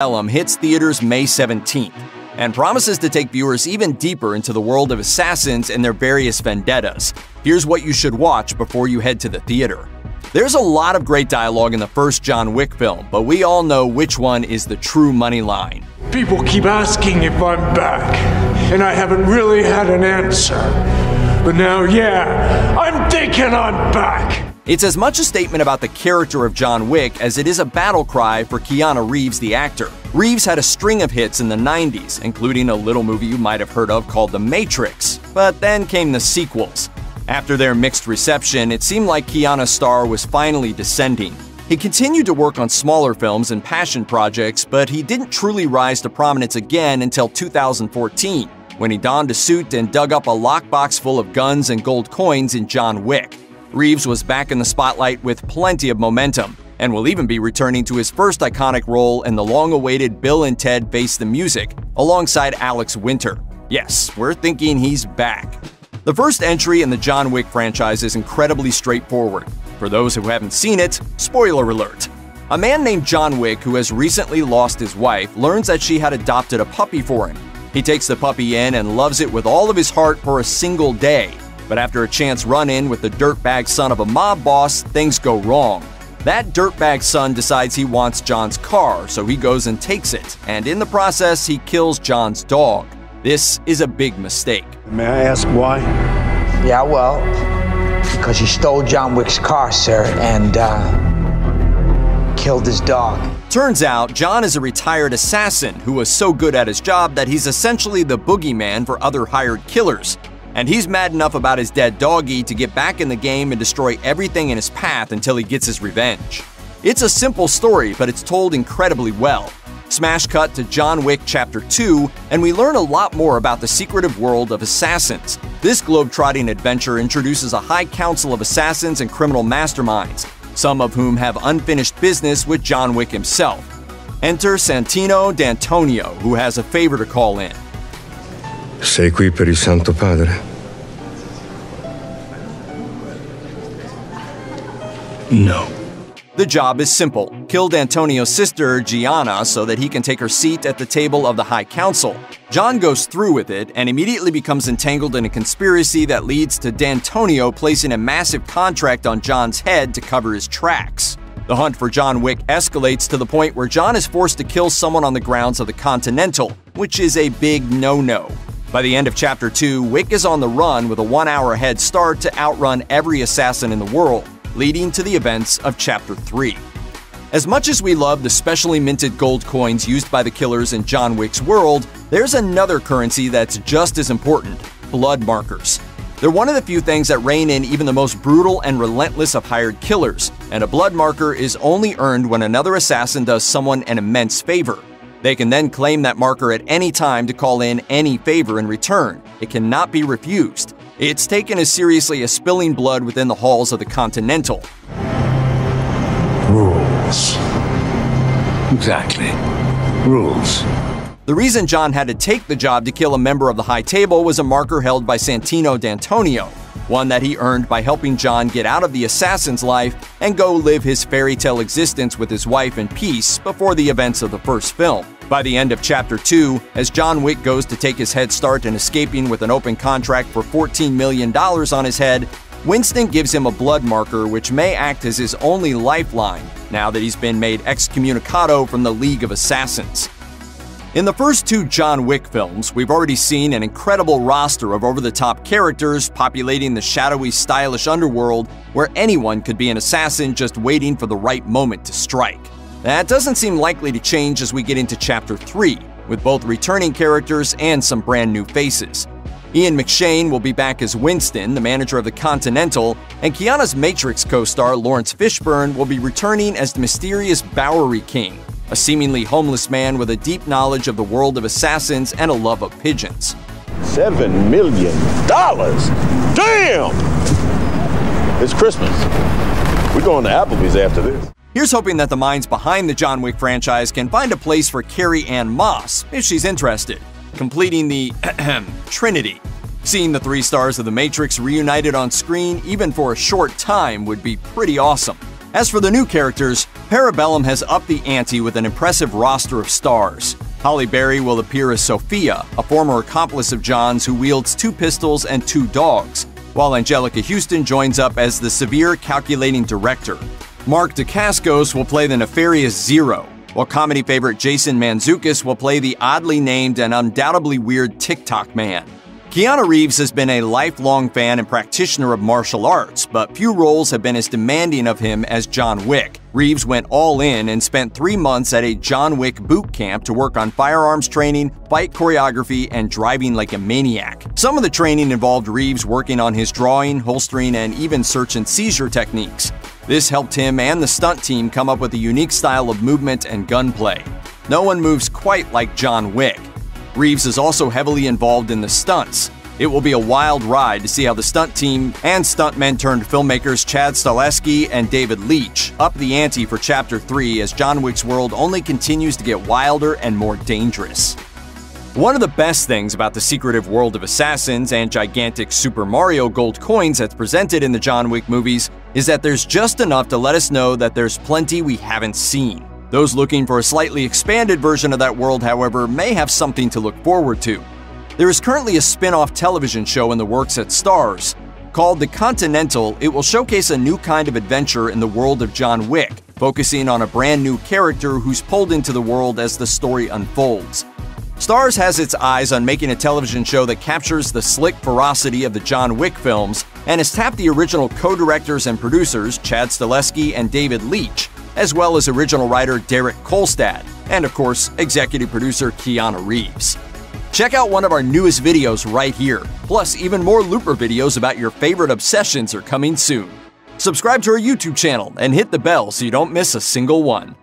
Asylum hits theaters May 17th and promises to take viewers even deeper into the world of assassins and their various vendettas. Here's what you should watch before you head to the theater. There's a lot of great dialogue in the first John Wick film, but we all know which one is the true money line. People keep asking if I'm back, and I haven't really had an answer. But now, yeah, I'm thinking I'm back. It's as much a statement about the character of John Wick as it is a battle cry for Keanu Reeves, the actor. Reeves had a string of hits in the 90s, including a little movie you might have heard of called The Matrix. But then came the sequels. After their mixed reception, it seemed like Keanu's star was finally descending. He continued to work on smaller films and passion projects, but he didn't truly rise to prominence again until 2014, when he donned a suit and dug up a lockbox full of guns and gold coins in John Wick. Reeves was back in the spotlight with plenty of momentum, and will even be returning to his first iconic role in the long-awaited Bill and Ted Face the Music, alongside Alex Winter. Yes, we're thinking he's back. The first entry in the John Wick franchise is incredibly straightforward. For those who haven't seen it, spoiler alert. A man named John Wick, who has recently lost his wife, learns that she had adopted a puppy for him. He takes the puppy in and loves it with all of his heart for a single day, but after a chance run in with the dirtbag son of a mob boss, things go wrong. That dirtbag son decides he wants John's car, so he goes and takes it, and in the process, he kills John's dog. This is a big mistake. May I ask why? Yeah, well, because he stole John Wick's car, sir, and uh, killed his dog. Turns out, John is a retired assassin who was so good at his job that he's essentially the boogeyman for other hired killers and he's mad enough about his dead doggy to get back in the game and destroy everything in his path until he gets his revenge. It's a simple story, but it's told incredibly well. Smash cut to John Wick Chapter 2, and we learn a lot more about the secretive world of assassins. This globe-trotting adventure introduces a high council of assassins and criminal masterminds, some of whom have unfinished business with John Wick himself. Enter Santino D'Antonio, who has a favor to call in. Sei qui per il Santo Padre? No. The job is simple kill D'Antonio's sister, Gianna, so that he can take her seat at the table of the High Council. John goes through with it and immediately becomes entangled in a conspiracy that leads to D'Antonio placing a massive contract on John's head to cover his tracks. The hunt for John Wick escalates to the point where John is forced to kill someone on the grounds of the Continental, which is a big no no. By the end of Chapter 2, Wick is on the run with a one hour head start to outrun every assassin in the world leading to the events of Chapter 3. As much as we love the specially minted gold coins used by the killers in John Wick's world, there's another currency that's just as important blood markers. They're one of the few things that rein in even the most brutal and relentless of hired killers, and a blood marker is only earned when another assassin does someone an immense favor. They can then claim that marker at any time to call in any favor in return. It cannot be refused. It's taken as seriously as spilling blood within the halls of the Continental. Rules. Exactly. Rules. The reason John had to take the job to kill a member of the High Table was a marker held by Santino D'Antonio, one that he earned by helping John get out of the assassin's life and go live his fairy tale existence with his wife in peace before the events of the first film. By the end of Chapter 2, as John Wick goes to take his head start in escaping with an open contract for $14 million on his head, Winston gives him a blood marker which may act as his only lifeline now that he's been made excommunicado from the League of Assassins. In the first two John Wick films, we've already seen an incredible roster of over the top characters populating the shadowy, stylish underworld where anyone could be an assassin just waiting for the right moment to strike. That doesn't seem likely to change as we get into Chapter 3, with both returning characters and some brand new faces. Ian McShane will be back as Winston, the manager of the Continental, and Keanu's Matrix co-star Laurence Fishburne will be returning as the mysterious Bowery King, a seemingly homeless man with a deep knowledge of the world of assassins and a love of pigeons. Seven million dollars? Damn! It's Christmas. We're going to Applebee's after this. Here's hoping that the minds behind the John Wick franchise can find a place for Carrie-Anne Moss if she's interested, completing the Trinity. Seeing the three stars of The Matrix reunited on screen, even for a short time, would be pretty awesome. As for the new characters, Parabellum has upped the ante with an impressive roster of stars. Halle Berry will appear as Sophia, a former accomplice of John's who wields two pistols and two dogs, while Anjelica Huston joins up as the severe calculating director. Mark Dacascos will play the nefarious Zero, while comedy favorite Jason Mantzoukas will play the oddly named and undoubtedly weird Tick Tock man. Keanu Reeves has been a lifelong fan and practitioner of martial arts, but few roles have been as demanding of him as John Wick. Reeves went all in and spent three months at a John Wick boot camp to work on firearms training, fight choreography, and driving like a maniac. Some of the training involved Reeves working on his drawing, holstering, and even search and seizure techniques. This helped him and the stunt team come up with a unique style of movement and gunplay. No one moves quite like John Wick. Reeves is also heavily involved in the stunts. It will be a wild ride to see how the stunt team and stuntmen turned filmmakers Chad Stahelski and David Leitch up the ante for Chapter 3 as John Wick's world only continues to get wilder and more dangerous. One of the best things about the secretive world of assassins and gigantic Super Mario gold coins that's presented in the John Wick movies is that there's just enough to let us know that there's plenty we haven't seen. Those looking for a slightly expanded version of that world, however, may have something to look forward to. There is currently a spin off television show in the works at Starz. Called The Continental, it will showcase a new kind of adventure in the world of John Wick, focusing on a brand new character who's pulled into the world as the story unfolds. Starz has its eyes on making a television show that captures the slick ferocity of the John Wick films and has tapped the original co directors and producers, Chad Stahelski and David Leitch, as well as original writer Derek Kolstad, and of course, executive producer Keanu Reeves. Check out one of our newest videos right here. Plus, even more Looper videos about your favorite obsessions are coming soon. Subscribe to our YouTube channel and hit the bell so you don't miss a single one.